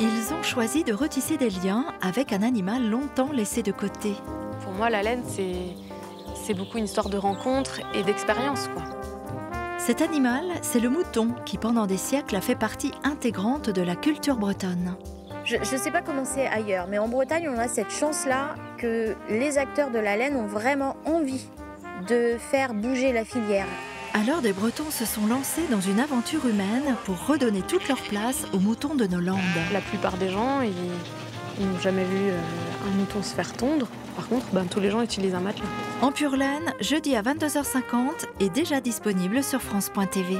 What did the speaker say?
ils ont choisi de retisser des liens avec un animal longtemps laissé de côté. Pour moi, la laine, c'est, c'est beaucoup une histoire de rencontre et d'expérience. Quoi. Cet animal, c'est le mouton qui pendant des siècles a fait partie intégrante de la culture bretonne. Je ne sais pas comment c'est ailleurs, mais en Bretagne, on a cette chance-là que les acteurs de la laine ont vraiment envie de faire bouger la filière. Alors des Bretons se sont lancés dans une aventure humaine pour redonner toute leur place aux moutons de nos landes. La plupart des gens, ils n'ont jamais vu euh, un mouton se faire tondre. Par contre, ben, tous les gens utilisent un matelas. En pure laine, jeudi à 22h50 et déjà disponible sur France.tv.